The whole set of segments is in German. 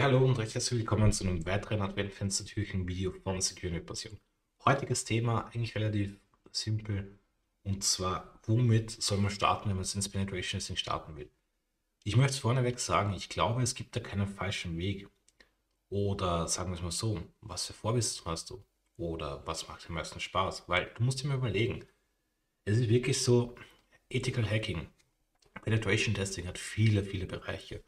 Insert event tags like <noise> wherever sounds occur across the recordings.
Ja, hallo und recht herzlich willkommen zu einem weiteren Adventfenstertürchen-Video von Security Passion. Heutiges Thema eigentlich relativ simpel und zwar, womit soll man starten, wenn man ins Penetration Testing starten will? Ich möchte vorneweg sagen, ich glaube, es gibt da keinen falschen Weg. Oder sagen wir es mal so, was für Vorwissen hast du? Oder was macht am meisten Spaß? Weil du musst dir mal überlegen, es ist wirklich so, Ethical Hacking, Penetration Testing hat viele, viele Bereiche.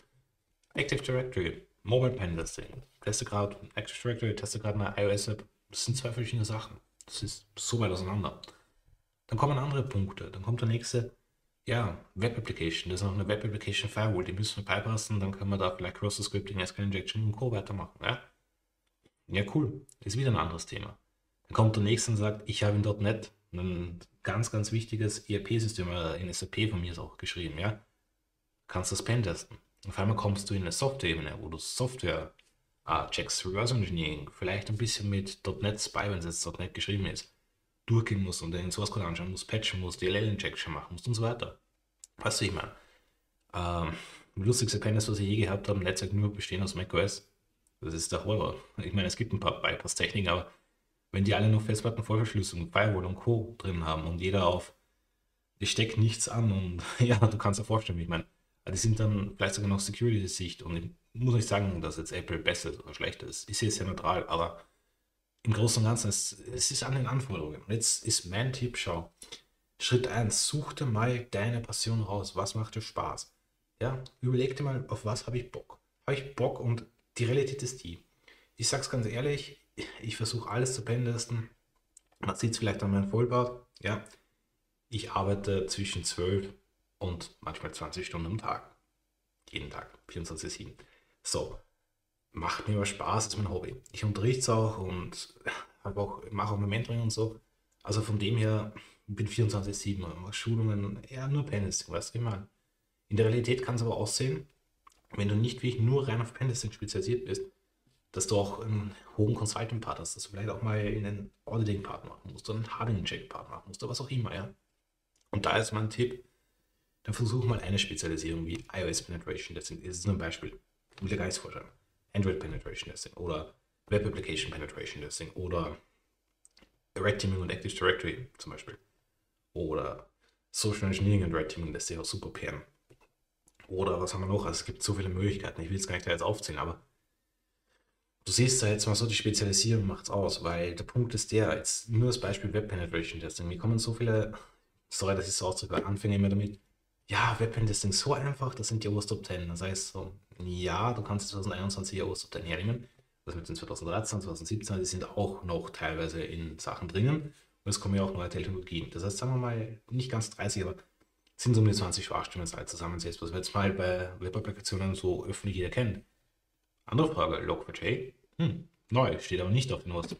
Active Directory, Mobile Pen Testing, teste gerade Active Directory, teste gerade eine iOS-App. Das sind zwei verschiedene Sachen. Das ist so weit auseinander. Dann kommen andere Punkte. Dann kommt der nächste, ja, Web Application. Das ist noch eine Web Application Firewall. Die müssen wir beipassen. Dann können wir da vielleicht Cross Scripting, SQL Injection und Co. weitermachen. Ja? ja, cool. Das ist wieder ein anderes Thema. Dann kommt der nächste und sagt, ich habe in .NET ein ganz, ganz wichtiges ERP-System in SAP von mir ist auch geschrieben. Ja? Kannst das Pen testen. Auf einmal kommst du in eine Software-Ebene, wo du Software äh, checkst, Reverse Engineering, vielleicht ein bisschen mit .NET Spy, wenn es jetzt .NET geschrieben ist, durchgehen musst und den Source Code anschauen musst, patchen musst, DLL-Injection machen musst und so weiter. Weißt du, ich meine, ähm, lustigste Erkenntnis, was ich je gehabt habe, Netzwerk nur bestehen aus macOS. Das ist der Horror. Ich meine, es gibt ein paar Bypass-Techniken, aber wenn die alle noch Festplatten, Vollverschlüsselung, Firewall und Co. drin haben und jeder auf, ich stecke nichts an und <laughs> ja, du kannst dir vorstellen, wie ich meine, die sind dann vielleicht sogar noch Security-Sicht und ich muss nicht sagen, dass jetzt Apple besser ist oder schlechter ist. Ich sehe es ja neutral, aber im Großen und Ganzen, es, es ist an den Anforderungen. Jetzt ist mein Tipp, schau, Schritt 1, such dir mal deine Passion raus. Was macht dir Spaß? Ja, überleg dir mal, auf was habe ich Bock? Habe ich Bock und die Realität ist die. Ich sag's ganz ehrlich, ich versuche alles zu pentesten. Man sieht es vielleicht an meinem Vollbart. Ja, ich arbeite zwischen 12 und manchmal 20 Stunden am Tag. Jeden Tag, 24-7. So, macht mir aber Spaß, ist mein Hobby. Ich unterrichte es auch und auch, mache auch mein Mentoring und so. Also von dem her bin 24-7, mache Schulungen, eher nur Pennisting, weißt du, wie man. In der Realität kann es aber aussehen, wenn du nicht wirklich nur rein auf Pennisting spezialisiert bist, dass du auch einen hohen Consulting-Part hast, dass du vielleicht auch mal einen Auditing-Part machen musst oder einen Hardening-Check-Part machen musst oder was auch immer, ja. Und da ist mein Tipp, dann versuch mal eine Spezialisierung wie iOS Penetration Testing. Das ist ein Beispiel. Nichts vorstellen. Android Penetration Testing oder Web Application Penetration Testing oder Red Teaming und Active Directory zum Beispiel. Oder Social Engineering und Red Teaming lässt sich auch super pairen. Oder was haben wir noch? Also es gibt so viele Möglichkeiten. Ich will es gar nicht da jetzt aufzählen, aber du siehst da jetzt mal so, die Spezialisierung macht es aus, weil der Punkt ist der, jetzt nur das Beispiel Web Penetration Testing. Mir kommen so viele, sorry, dass ich so ausdrücke, Anfänger immer damit, ja, Webpen-Testing so einfach, das sind die OWASP Top 10. Das heißt so, ja, du kannst 2021 ja OWASP Top 10 hernehmen. Das mit den 2013, 2017, die sind auch noch teilweise in Sachen drinnen. Und es kommen ja auch neue Technologien. Das heißt, sagen wir mal, nicht ganz 30, aber sind so um die 20 Sprachstimmen halt zusammensetzt, was wir jetzt mal bei Web-Applikationen so öffentlich jeder kennt. Andere Frage, Log4j, hm, neu, steht aber nicht auf den 10.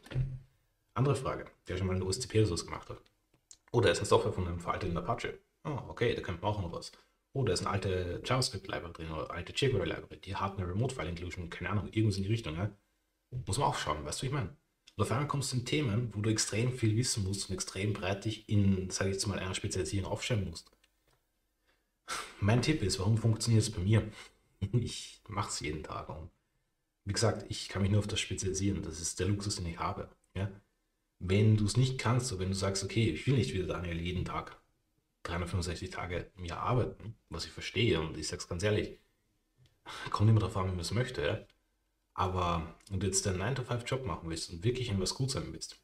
Andere Frage, der schon mal eine sowas gemacht hat. Oder ist eine Software von einem veralteten Apache. Oh, okay, da könnte man auch noch was. Oh, da ist eine alte JavaScript-Library drin oder alte jQuery-Library. Die hat eine Remote-File-Inclusion, keine Ahnung, irgendwas in die Richtung. Ja? Muss man auch schauen, weißt du, wie ich meine? Und auf einmal kommst du in Themen, wo du extrem viel wissen musst und extrem breit dich in, sage ich jetzt mal, einer Spezialisierung aufstellen musst. Mein Tipp ist, warum funktioniert es bei mir? <laughs> Ich mache es jeden Tag. Und wie gesagt, ich kann mich nur auf das spezialisieren. Das ist der Luxus, den ich habe. Ja? Wenn du es nicht kannst, oder wenn du sagst, okay, ich will nicht wieder Daniel jeden Tag 365 Tage im Jahr arbeiten, was ich verstehe und ich sage es ganz ehrlich, kommt immer darauf an, wie man es möchte, ja? aber wenn du jetzt einen 9-to-5-Job machen willst und wirklich in was gut sein willst,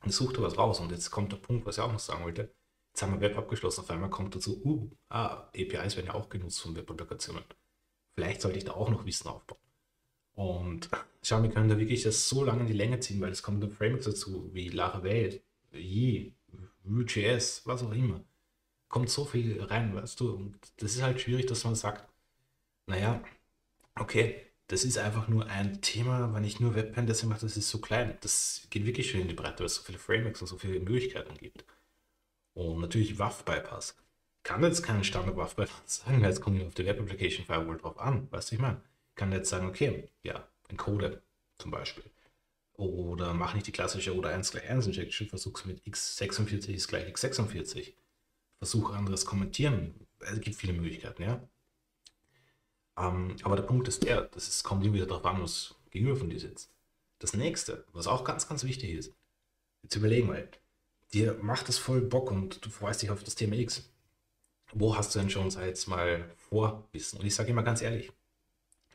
dann such dir was raus und jetzt kommt der Punkt, was ich auch noch sagen wollte, jetzt haben wir Web abgeschlossen, auf einmal kommt dazu, uh, ah, APIs werden ja auch genutzt von Web-Applikationen. Vielleicht sollte ich da auch noch Wissen aufbauen. Und schau, wir können da wirklich das so lange in die Länge ziehen, weil es kommen dann Frameworks dazu, wie Laravel, Yi, Vue.js, was auch immer kommt so viel rein, weißt du. Und das ist halt schwierig, dass man sagt, naja, okay, das ist einfach nur ein Thema, wenn ich nur Webpen deswegen mache, das ist so klein. Das geht wirklich schön in die Breite, weil es so viele Frameworks und so viele Möglichkeiten gibt. Und natürlich WAF-Bypass. Kann jetzt keinen Standard WAF-Bypass sagen, jetzt kommt auf die Web Application Firewall drauf an, weißt du, ich meine. Kann jetzt sagen, okay, ja, encode zum Beispiel. Oder mach nicht die klassische oder 1 gleich 1 Injection, versuch's mit x46 ist gleich x46 versuche anderes kommentieren. Es gibt viele Möglichkeiten, ja. Ähm, aber der Punkt ist der, das ist, kommt immer wieder darauf an, was gegenüber von dir sitzt. Das nächste, was auch ganz, ganz wichtig ist, jetzt überlegen wir, dir macht das voll Bock und du freust dich auf das Thema X. Wo hast du denn schon, sag jetzt mal, Vorwissen? Und ich sage immer ganz ehrlich,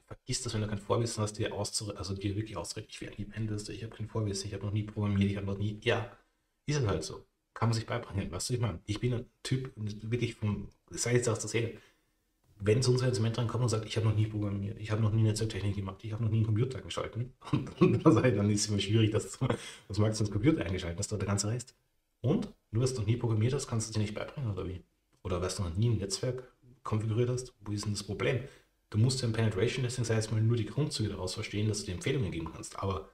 vergiss das, wenn du kein Vorwissen hast, dir also dir wirklich auszureden, ich werde nie Pentester, ich habe kein Vorwissen, ich habe noch nie programmiert, ich habe noch nie, ja, ist es halt so. Kann man sich beibringen, weißt du, ich meine, ich bin ein Typ, wirklich vom, sei jetzt aus der Szene, wenn so ein Mensch reinkommt und sagt, ich habe noch nie programmiert, ich habe noch nie Netzwerktechnik gemacht, ich habe noch nie einen Computer eingeschaltet, <laughs> und dann ist es immer schwierig, dass du, was magst du ins Computer eingeschaltet hast, der ganze Rest. Und du hast noch nie programmiert hast, kannst du es dir nicht beibringen, oder wie? Oder weißt du noch nie ein Netzwerk konfiguriert hast, wo ist denn das Problem? Du musst ja im Penetration Testing, sei jetzt mal, nur die Grundzüge daraus verstehen, dass du die Empfehlungen geben kannst. Aber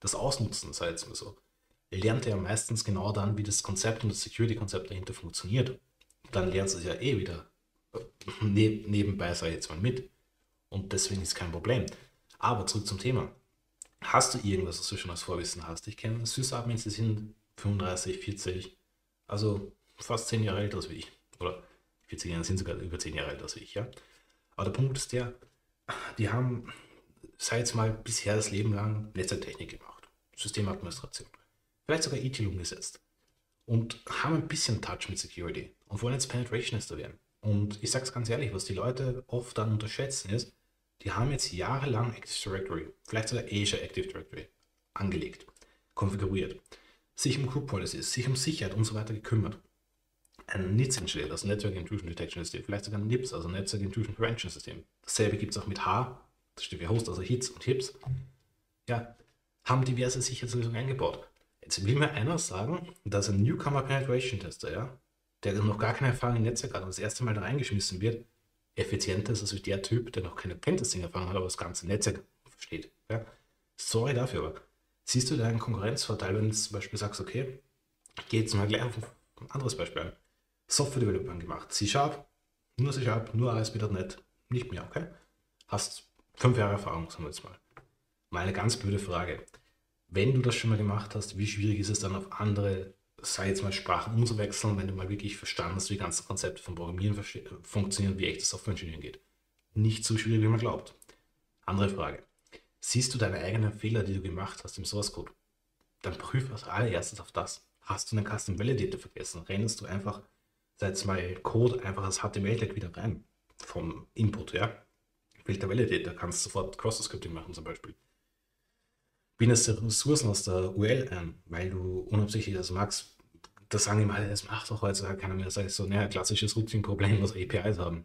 das Ausnutzen, sei jetzt mal so, lernt er meistens genau dann, wie das Konzept und das Security-Konzept dahinter funktioniert. Dann lernst du es ja eh wieder neb nebenbei, sei jetzt mal mit. Und deswegen ist kein Problem. Aber zurück zum Thema. Hast du irgendwas, was du schon als Vorwissen hast? Ich kenne Sysadmins, die sind 35, 40, also fast 10 Jahre älter als ich. Oder 40 Jahre sind sogar über 10 Jahre älter als ich, ja. Aber der Punkt ist der, die haben, sei jetzt mal bisher das Leben lang Netzwerktechnik gemacht, Systemadministration, vielleicht sogar ETL umgesetzt und haben ein bisschen Touch mit Security und wollen jetzt Penetrationist werden. Und ich sage es ganz ehrlich, was die Leute oft dann unterschätzen ist, die haben jetzt jahrelang Active Directory, vielleicht sogar Azure Active Directory angelegt, konfiguriert, sich um Group Policies, sich um Sicherheit und so weiter gekümmert ein NITS installiert, also Network Intrusion Detection System, vielleicht sogar ein NIPS, also Network Intrusion Prevention System. Dasselbe gibt es auch mit H, das steht für Host, also Hits und Hips. Ja, haben diverse Sicherheitslösungen eingebaut. Jetzt will mir einer sagen, dass ein Newcomer Penetration Tester, ja, der noch gar keine Erfahrung im Netzwerk hat und das erste Mal da reingeschmissen wird, effizienter ist als der Typ, der noch keine Pentesting-Erfahrung hat, aber das ganze Netzwerk versteht. Ja. Sorry dafür, aber siehst du da einen Konkurrenzvorteil, wenn du zum Beispiel sagst, okay, gehe jetzt mal gleich auf ein anderes Beispiel ein. Software Development gemacht. C-Sharp, nur C-Sharp, nur ASP.NET, nicht mehr, okay? Hast fünf Jahre Erfahrung, sagen wir jetzt mal. Mal eine ganz blöde Frage. Wenn du das schon mal gemacht hast, wie schwierig ist es dann auf andere, sei jetzt mal Sprachen umzuwechseln, wenn du mal wirklich verstanden hast, wie ganze Konzepte von Programmieren funktionieren, wie echtes Software Engineering geht? Nicht so schwierig, wie man glaubt. Andere Frage. Siehst du deine eigenen Fehler, die du gemacht hast im Source Code? Dann prüf als allererstes auf das. Hast du einen Custom Validator vergessen? Rennst du einfach setz mal Code einfach als HTML-Tag wieder rein vom Input, ja. Filter Validator, kannst sofort Cross-Scripting machen zum Beispiel. Bindest Ressourcen aus der URL ein, weil du unabsichtlich das magst. Das sagen immer alle, das macht doch heutzutage keiner mehr. Das heißt so, naja, klassisches Routing-Problem, was APIs haben.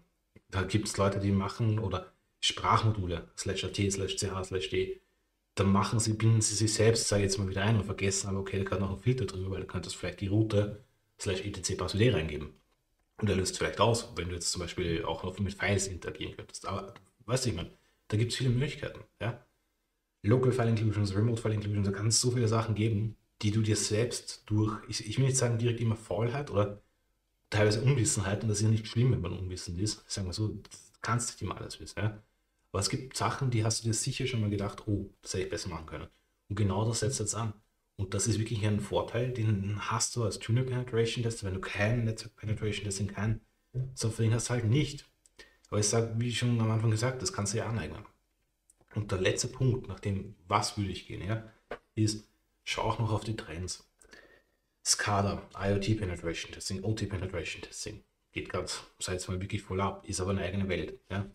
Da gibt es Leute, die machen oder Sprachmodule, slash AT, slash CH, slash D. Dann machen sie, binden sie sich selbst, sage ich jetzt mal wieder ein und vergessen, aber okay, da kann noch ein Filter drüber, weil du könntest vielleicht die Route slash etc passwd reingeben. Und er löst vielleicht aus, wenn du jetzt zum Beispiel auch noch mit Files interagieren könntest. Aber weißt du, ich meine, da gibt es viele Möglichkeiten. Ja? Local File Inclusions, Remote File Inclusions, da kann es so viele Sachen geben, die du dir selbst durch, ich, ich will nicht sagen direkt immer Faulheit oder teilweise Unwissenheit, und das ist ja nicht schlimm, wenn man unwissend ist. Sagen wir so, du kannst nicht immer alles wissen. Ja? Aber es gibt Sachen, die hast du dir sicher schon mal gedacht, oh, das hätte ich besser machen können. Und genau das setzt jetzt an. Und das ist wirklich ein Vorteil, den hast du als Tuner Penetration Tester, wenn du kein Netzwerk Penetration Testing kein Software hast, halt nicht. Aber ich sage, wie schon am Anfang gesagt, das kannst du ja aneignen. Und der letzte Punkt, nach dem was würde ich gehen, ja, ist, schau auch noch auf die Trends. SCADA, IoT Penetration Testing, OT Penetration Testing. Geht ganz, sei jetzt mal wirklich voll ab, ist aber eine eigene Welt. Ja.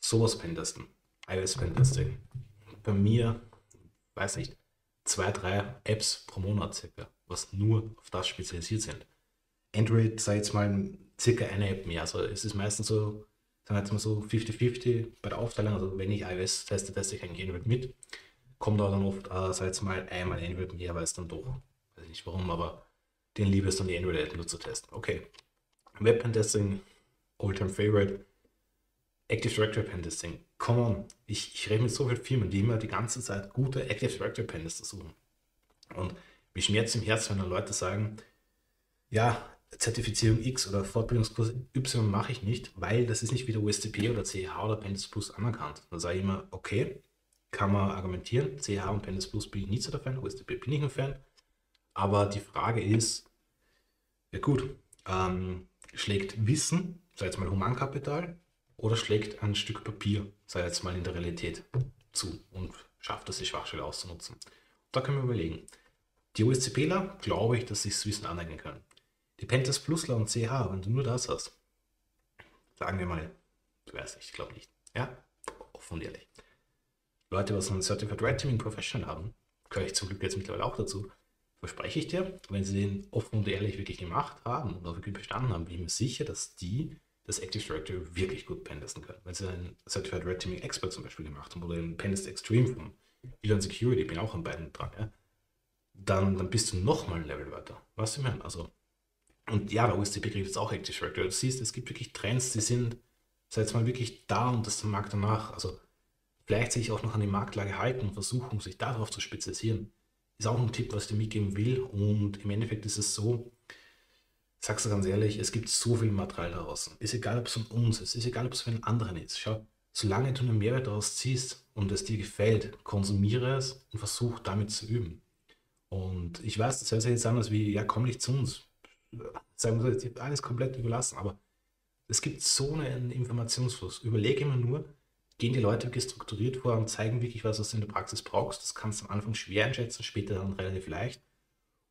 Sowas Pentesten, iOS Pentesting. Bei mir, weiß nicht, zwei, drei Apps pro Monat circa, was nur auf das spezialisiert sind. Android sei jetzt mal circa eine App mehr. Also es ist meistens so, wir jetzt mal so 50-50 bei der Aufteilung. Also wenn ich iOS teste, teste ich eigentlich Android mit. Kommt aber dann oft, äh, sei jetzt mal einmal Android mehr, weil es dann doch, weiß ich nicht warum, aber den liebe es dann die Android-App nur zu testen. Okay. Webpen-Testing, All-Time Favorite. Active Directory Pen Testing. Come on. Ich, ich rede mit so vielen Firmen, die immer die ganze Zeit gute Active Directory Pen Tester suchen. Und mich schmerzt im Herzen, wenn dann Leute sagen, ja, Zertifizierung X oder Fortbildungskurs Y mache ich nicht, weil das ist nicht wieder USDP oder CH oder Pendes Plus anerkannt. Dann sage ich immer, okay, kann man argumentieren. CH und Pendes Plus bin ich nicht so der Fan, USDP bin ich ein Fan. Aber die Frage ist, ja gut, ähm, schlägt Wissen, sei jetzt mal Humankapital, oder schlägt ein Stück Papier, sei jetzt mal in der Realität, zu und schafft es, die Schwachstelle auszunutzen. Da können wir überlegen. Die OSCPler glaube ich, dass sie das Wissen aneignen können. Die Pentest Plusler und CH, wenn du nur das hast, sagen wir mal, du weißt nicht, ich glaube nicht. Ja, offen und ehrlich. Leute, was ein Certified Red Teaming Professional haben, gehöre ich zum Glück jetzt mittlerweile auch dazu, verspreche ich dir, wenn sie den offen und ehrlich wirklich gemacht haben und auch wirklich bestanden haben, bin ich mir sicher, dass die das Active Directory wirklich gut pentesten können. Wenn sie einen Certified Red Teaming Expert zum Beispiel gemacht haben oder einen Pentest Extreme von Elon Security, bin auch an beiden dran, ja, dann, dann bist du nochmal ein Level weiter. Was ich meine? Also, und ja, der OSCP kriegt jetzt auch Active Directory. Du siehst, es gibt wirklich Trends, die sind, seit mal wirklich da und das Markt danach, also vielleicht sich auch noch an die Marktlage halten und versuchen, sich darauf zu spezialisieren. Ist auch ein Tipp, was ich dir mitgeben will. Und im Endeffekt ist es so, sagst du ganz ehrlich, es gibt so viel Material draußen. Ist egal, ob es von uns ist, ist egal, ob es von anderen ist. Schau, solange du einen Mehrwert daraus ziehst und es dir gefällt, konsumiere es und versuch damit zu üben. Und ich weiß, das hört sich jetzt anders wie, ja, komm nicht zu uns. Sagen wir so, alles komplett überlassen, aber es gibt so einen Informationsfluss. Überlege immer nur, gehen die Leute wirklich strukturiert vor und zeigen wirklich, was du in der Praxis brauchst. Das kannst du am Anfang schwer einschätzen, später dann relativ leicht.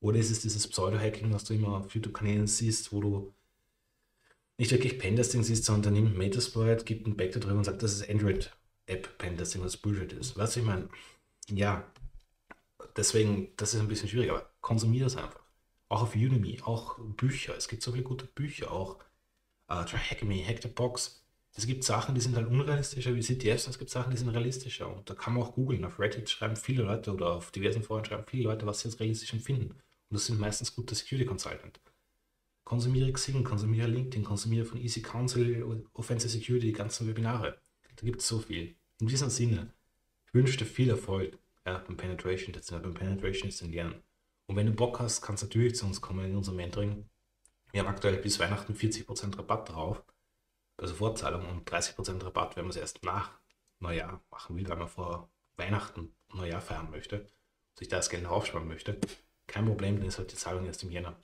Oder ist es dieses Pseudo-Hacking, was du immer auf YouTube-Kanälen siehst, wo du nicht wirklich Pentesting siehst, sondern nimmt Metasploit, gibt ein Back drüber und sagt, das ist Android-App-Pentesting, was Bullshit ist. Was ich meine, ja, deswegen, das ist ein bisschen schwierig, aber konsumier das einfach. Auch auf Udemy, auch Bücher. Es gibt so viele gute Bücher, auch Try Hack Me, Hack the Box. Es gibt Sachen, die sind halt unrealistischer wie CTFs, und es gibt Sachen, die sind realistischer. Und da kann man auch googeln. Auf Reddit schreiben viele Leute oder auf diversen Foren schreiben viele Leute, was sie als realistisch empfinden. Und das sind meistens gute Security Consultant. Konsumiere Xing, konsumiere LinkedIn, konsumiere von Easy Council, Offensive Security, die ganzen Webinare. Da gibt es so viel. In diesem Sinne, ich wünsche dir viel Erfolg ja, beim Penetration Testen, beim Penetration Testen lernen. Und wenn du Bock hast, kannst du natürlich zu uns kommen in unser Mentoring. Wir haben aktuell bis Weihnachten 40% Rabatt drauf, also Vorzahlung und 30% Rabatt, wenn man es erst nach Neujahr machen will, weil man vor Weihnachten Neujahr feiern möchte, sich da das Geld aufsparen möchte. Kein Problem, dann ist halt die Zahlung erst im Jänner.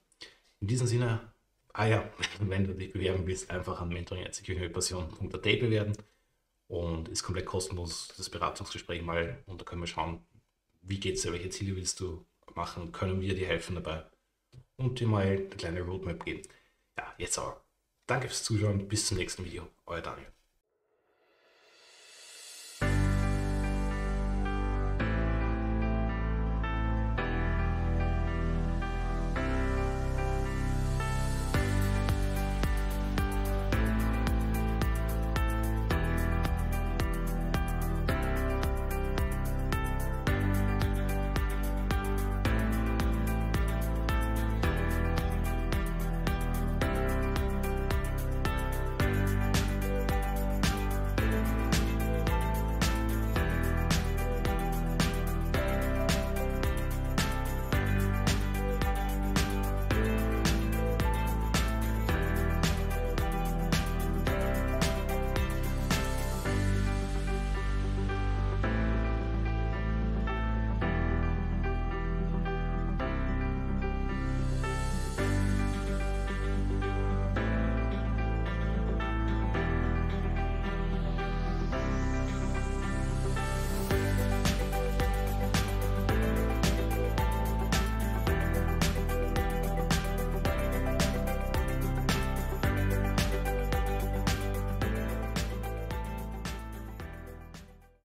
In diesem Sinne, ah ja, <laughs> wenn du dich bewerben willst, einfach an mentoring.securitypassion.at bewerben und ist komplett kostenlos das Beratungsgespräch mal und da können wir schauen, wie geht es dir, welche Ziele willst du machen, können wir dir helfen dabei und dir mal eine kleine Roadmap geben. Ja, jetzt aber. Danke fürs Zuschauen, bis zum nächsten Video, euer Daniel.